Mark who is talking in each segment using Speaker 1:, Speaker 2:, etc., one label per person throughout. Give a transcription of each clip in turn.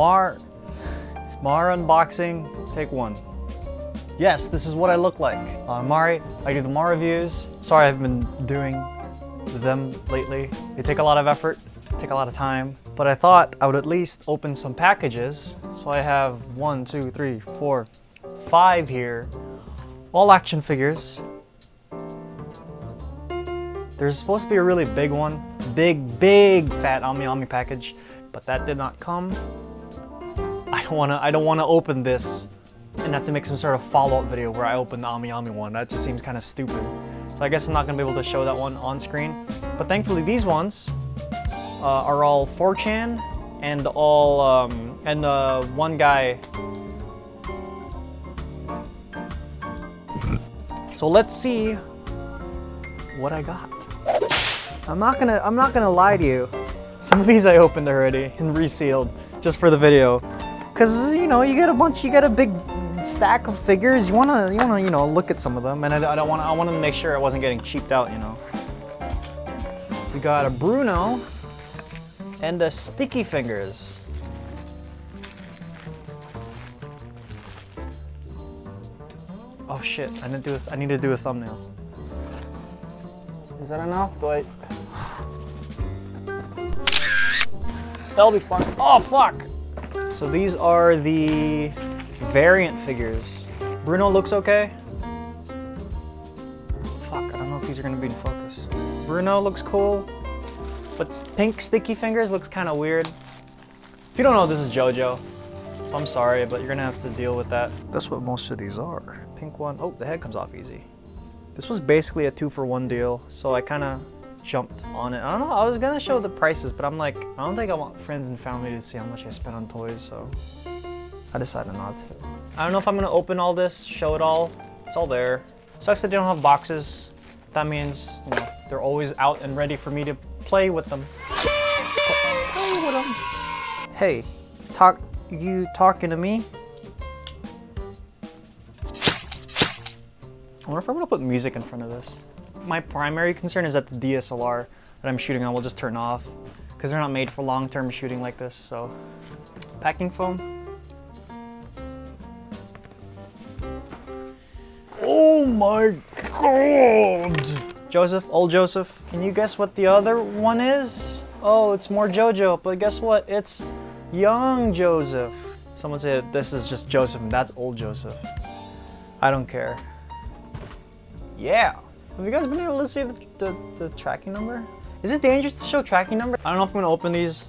Speaker 1: Mara unboxing, take one. Yes, this is what I look like. Uh, Mari, I do the Mara reviews. Sorry I've been doing them lately. They take a lot of effort, take a lot of time, but I thought I would at least open some packages. So I have one, two, three, four, five here. All action figures. There's supposed to be a really big one. Big, big fat Ami Ami package, but that did not come. I don't wanna I don't wanna open this and have to make some sort of follow-up video where I open the Ami Ami one. That just seems kind of stupid. So I guess I'm not gonna be able to show that one on screen. But thankfully these ones uh, are all 4chan and all, um, and uh, one guy. So let's see what I got. I'm not gonna, I'm not gonna lie to you. Some of these I opened already and resealed just for the video. Cause you know, you get a bunch, you get a big stack of figures. You wanna, you wanna, you know, look at some of them, and I, I don't wanna, I wanted to make sure I wasn't getting cheaped out, you know. We got a Bruno and a Sticky Fingers. Oh shit! I need to do, a, I need to do a thumbnail. Is that enough? Do I? That'll be fun. Oh fuck! So these are the variant figures. Bruno looks okay. Fuck, I don't know if these are gonna be in focus. Bruno looks cool, but pink sticky fingers looks kind of weird. If you don't know, this is JoJo. So I'm sorry, but you're gonna have to deal with that. That's what most of these are. Pink one, oh, the head comes off easy. This was basically a two for one deal, so I kind of jumped on it. I don't know, I was gonna show the prices, but I'm like, I don't think I want friends and family to see how much I spent on toys, so I decided not to. I don't know if I'm gonna open all this, show it all. It's all there. Sucks that they don't have boxes. That means, you know, they're always out and ready for me to play with them. Play with them. Hey, talk, you talking to me? I wonder if I'm gonna put music in front of this. My primary concern is that the DSLR that I'm shooting on will just turn off because they're not made for long-term shooting like this, so. Packing foam. Oh my god! Joseph, old Joseph, can you guess what the other one is? Oh, it's more JoJo, but guess what? It's young Joseph. Someone said this is just Joseph and that's old Joseph. I don't care. Yeah. Have you guys been able to see the, the, the tracking number? Is it dangerous to show tracking number? I don't know if I'm gonna open these.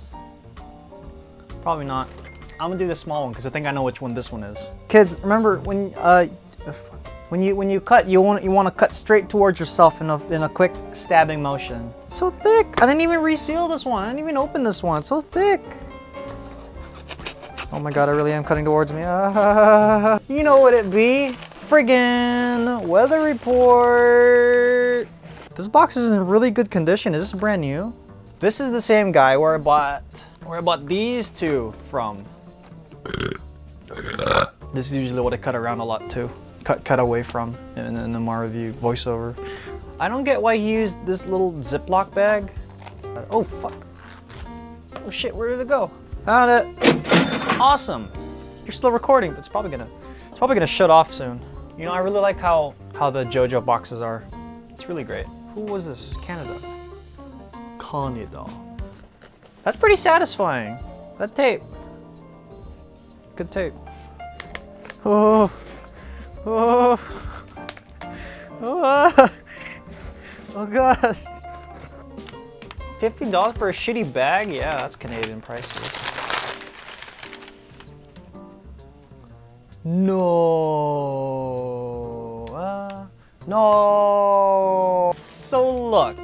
Speaker 1: Probably not. I'm gonna do the small one because I think I know which one this one is. Kids, remember when uh, when you when you cut, you want you want to cut straight towards yourself in a in a quick stabbing motion. So thick. I didn't even reseal this one. I didn't even open this one. It's so thick. Oh my god, I really am cutting towards me. You know what it be? Friggin' weather report. This box is in really good condition. Is this brand new? This is the same guy where I bought where I bought these two from. This is usually what I cut around a lot too. Cut cut away from in, in the Mara review voiceover. I don't get why he used this little Ziploc bag. Oh fuck. Oh shit, where did it go? Found it. Awesome. You're still recording, but it's probably gonna it's probably gonna shut off soon. You know, I really like how how the JoJo boxes are. It's really great. Who was this? Canada. Canada. That's pretty satisfying. That tape. Good tape. Oh. Oh. Oh. Oh gosh. $50 for a shitty bag? Yeah, that's Canadian prices. No. No. So look.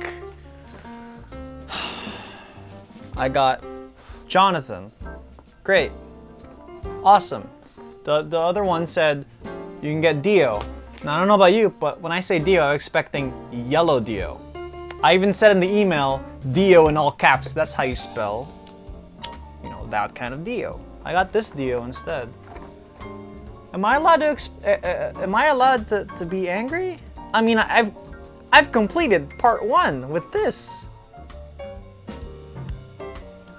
Speaker 1: I got Jonathan. Great. Awesome. The, the other one said you can get Dio. Now I don't know about you, but when I say Dio, I'm expecting yellow Dio. I even said in the email, Dio in all caps, that's how you spell, you know, that kind of Dio. I got this Dio instead. Am I allowed to, uh, uh, am I allowed to, to be angry? I mean, I've, I've completed part one with this.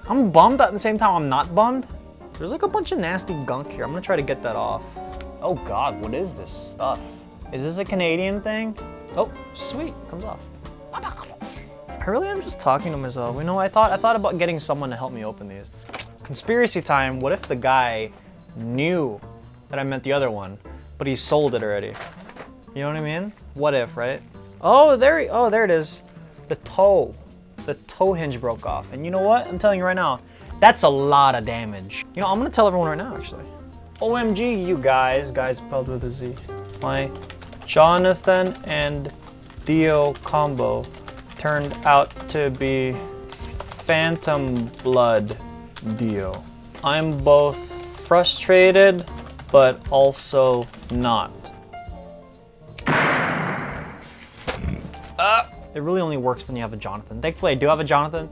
Speaker 1: I'm bummed at the same time I'm not bummed. There's like a bunch of nasty gunk here. I'm gonna try to get that off. Oh God, what is this stuff? Is this a Canadian thing? Oh, sweet, comes off. I really am just talking to myself. You know, I thought I thought about getting someone to help me open these. Conspiracy time. What if the guy knew that I meant the other one, but he sold it already? You know what I mean? What if, right? Oh, there. Oh, there it is. The toe. The toe hinge broke off. And you know what? I'm telling you right now, that's a lot of damage. You know, I'm gonna tell everyone right now, actually. OMG, you guys. Guys spelled with a Z. My Jonathan and Dio combo turned out to be Phantom Blood Dio. I'm both frustrated, but also not. It really only works when you have a Jonathan. Thankfully, I do have a Jonathan,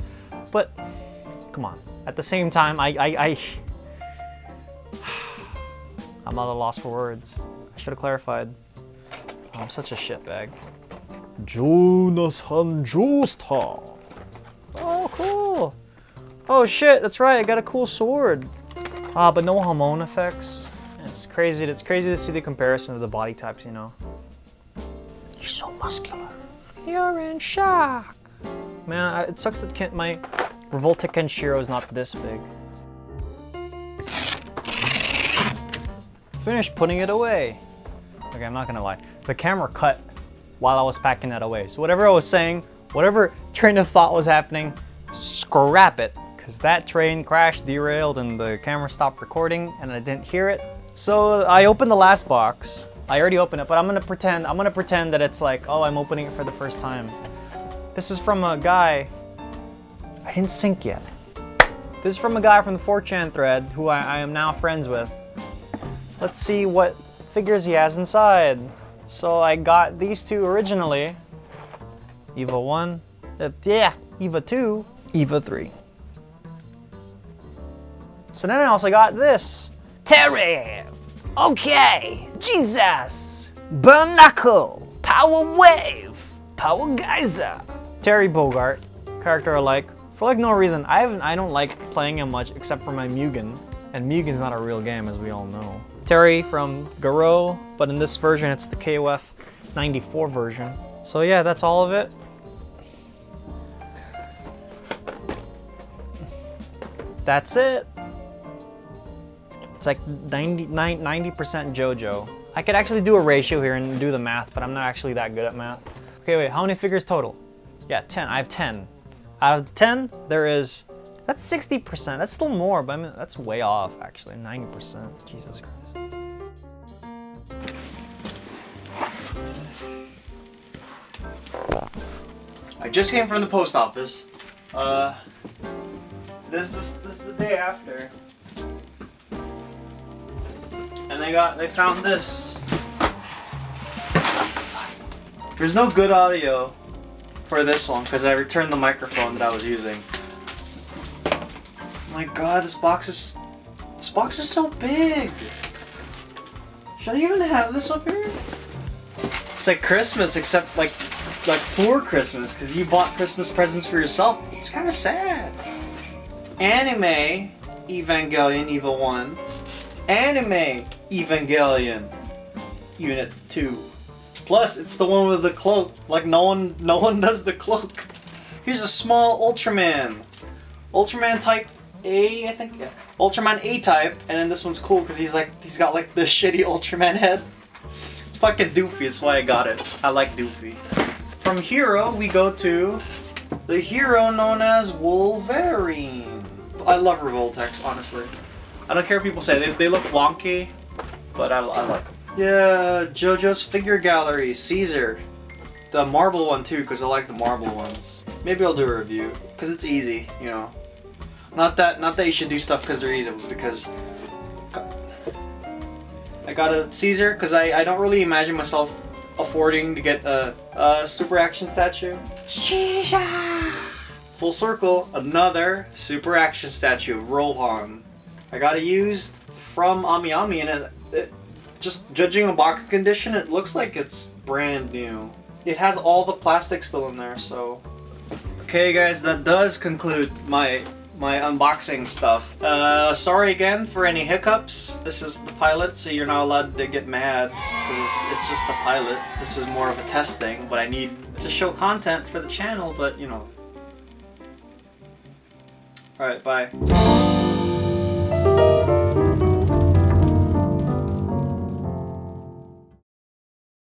Speaker 1: but come on. At the same time, I, I, I I'm at a loss for words. I should have clarified. Oh, I'm such a shitbag. Jonathan Joestar. Oh, cool. Oh shit, that's right. I got a cool sword. Ah, but no Hamon effects. It's crazy. It's crazy to see the comparison of the body types. You know. You're so muscular. You're in shock. Man, I, it sucks that Kent, my Revoltech Kenshiro is not this big. Finished putting it away. Okay, I'm not gonna lie. The camera cut while I was packing that away. So whatever I was saying, whatever train of thought was happening, scrap it. Because that train crashed, derailed, and the camera stopped recording, and I didn't hear it. So I opened the last box. I already opened it, but I'm gonna pretend, I'm gonna pretend that it's like, oh, I'm opening it for the first time. This is from a guy, I didn't sync yet. This is from a guy from the 4chan thread who I, I am now friends with. Let's see what figures he has inside. So I got these two originally. EVA 1, uh, yeah, EVA 2, EVA 3. So then I also got this. Terry! Okay! Jesus! Burn Knuckle! Power Wave! Power Geyser! Terry Bogard, character alike. For like no reason, I haven't I don't like playing him much except for my Mugen. And Mugen's not a real game as we all know. Terry from Garou, but in this version it's the KOF 94 version. So yeah, that's all of it. That's it. It's like 90, 90% JoJo. I could actually do a ratio here and do the math, but I'm not actually that good at math. Okay, wait, how many figures total? Yeah, 10, I have 10. Out of 10, there is, that's 60%, that's still more, but I mean, that's way off actually, 90%, Jesus Christ. I just came from the post office. Uh, this, this, this is the day after. They got, they found this. There's no good audio for this one because I returned the microphone that I was using. Oh my god, this box is, this box is so big. Should I even have this up here? It's like Christmas except like, like for Christmas because you bought Christmas presents for yourself. It's kind of sad. Anime Evangelion EVA 1. Anime Evangelion Unit 2. Plus, it's the one with the cloak. Like no one, no one does the cloak. Here's a small Ultraman. Ultraman type A, I think. Yeah. Ultraman A type, and then this one's cool because he's like, he's got like the shitty Ultraman head. It's fucking doofy. That's why I got it. I like doofy. From Hero, we go to the hero known as Wolverine. I love Revoltechs, honestly. I don't care what people say. They, they look wonky, but I, I like them. Yeah, JoJo's Figure Gallery, Caesar. The marble one too, because I like the marble ones. Maybe I'll do a review, because it's easy, you know. Not that not that you should do stuff because they're easy, but because I got a Caesar because I, I don't really imagine myself affording to get a, a super action statue. Full circle, another super action statue, Rohan. I got it used from Ami and it, it just judging on box condition, it looks like it's brand new. It has all the plastic still in there, so. Okay guys, that does conclude my my unboxing stuff. Uh, sorry again for any hiccups. This is the pilot, so you're not allowed to get mad, because it's just the pilot. This is more of a test thing, but I need to show content for the channel, but you know. Alright, bye.